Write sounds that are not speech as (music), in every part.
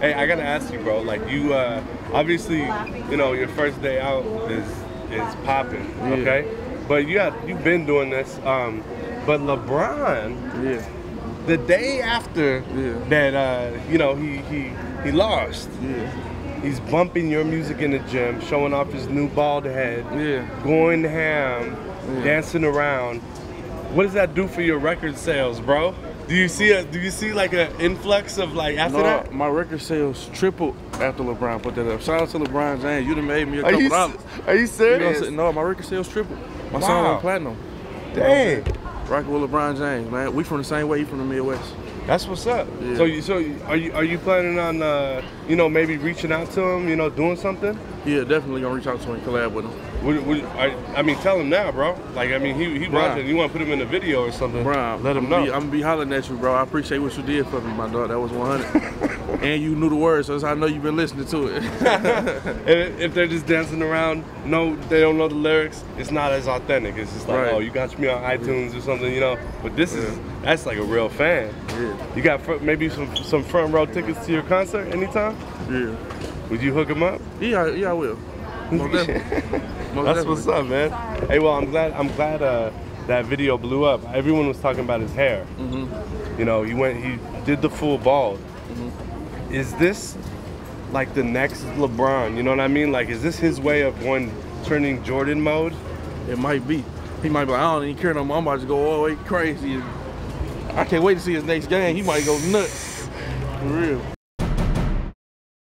Hey, I gotta ask you, bro. Like you, uh, obviously, you know, your first day out is is popping, Yeah. okay? But you got you've been doing this. Um, but LeBron, Yeah, the day after Yeah. that, uh, you know, he he he lost. yeah, He's bumping your music in the gym, showing off his new bald head, yeah. going ham, Yeah. dancing around. What does that do for your record sales, bro? Do you see a do you see like an influx of like after No, that? my record sales tripled after LeBron put that up. Shout out to LeBron James. You done made me a Are couple you dollars. are you You know serious? No, my record sales tripled. My song Wow. went platinum. Dang, Rocking with LeBron James, man. We from the same way. He from the Midwest. That's what's up. Yeah. So you so are you are you planning on uh, you know maybe reaching out to him, you know, doing something? Yeah, definitely gonna reach out to him, collab with him. Would, would, I, I mean, tell him now, bro. Like, I mean, he he watching. You want to put him in a video or something? Brian, let him I'm know. Be, I'm gonna be hollering at you, bro. I appreciate what you did for me, my dog. That was 100. (laughs) and you knew the words, so that's how I know you've been listening to it. (laughs) And if they're just dancing around, no, they don't know the lyrics. It's not as authentic. It's just like, Right. oh, you got me on iTunes or something, you know. But this is that's like a real fan. Yeah, You got fr- maybe some some front row tickets to your concert anytime? yeah. Would you hook him up? Yeah, yeah, I will. Most. (laughs) Most That's what's up, man. Hey, well, I'm glad I'm glad uh, that video blew up. Everyone was talking about his hair. Mm-hmm. You know, he went he did the full bald. Is this like the next LeBron? You know what I mean? Like, is this his way of going turning Jordan mode? It might be. He might be like, I don't even care no more. I'm about to go all the way crazy. I can't wait to see his next game. He might go nuts. For real.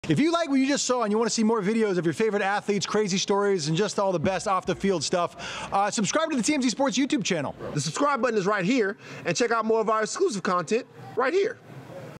If you like what you just saw and you want to see more videos of your favorite athletes, crazy stories, and just all the best off the field stuff, uh, subscribe to the TMZ Sports YouTube channel. The subscribe button is right here, and check out more of our exclusive content right here.